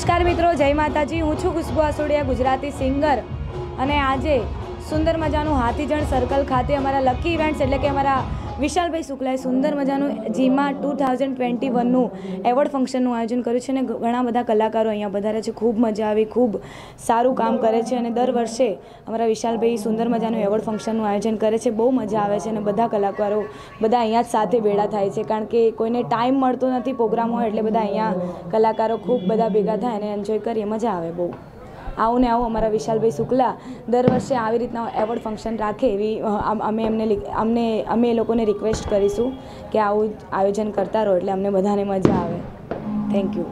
નમસ્કાર મિત્રો, જય માતાજી. હું છું ખુશ્બુ આસોડિયા, ગુજરાતી સિંગર. અને આજે સુંદર મજાનું હાથીજણ સર્કલ ખાતે અમારા લકી ઇવેન્ટ્સ એટલે કે અમારા વિશાલભાઈ શુક્લાએ સુંદર મજાનું જીમાં ટુ થાઉઝન્ડ ટ્વેન્ટી વનનું એવોર્ડ ફંક્શનનું આયોજન કર્યું છે અને ઘણા બધા કલાકારો અહીંયા વધારે છે. ખૂબ મજા આવી, ખૂબ સારું કામ કરે છે અને દર વર્ષે અમારા વિશાલભાઈ સુંદર મજાનું એવોર્ડ ફંક્શનનું આયોજન કરે છે. બહુ મજા આવે છે અને બધા કલાકારો બધા અહીંયા જ સાથે ભેળા થાય છે. કારણ કે કોઈને ટાઈમ મળતો નથી, પ્રોગ્રામ હોય એટલે બધા અહીંયા કલાકારો ખૂબ બધા ભેગા થાય અને એન્જોય કરીએ. મજા આવે બહુ. આવું ને આવું, અમારા વિશાલભાઈ શુક્લા દર વર્ષે આવી રીતના એવોર્ડ ફંક્શન રાખે એવી અમે એમને અમને, અમે એ લોકોને રિક્વેસ્ટ કરીશું કે આવું આયોજન કરતા રહો એટલે અમને બધાને મજા આવે. Thank you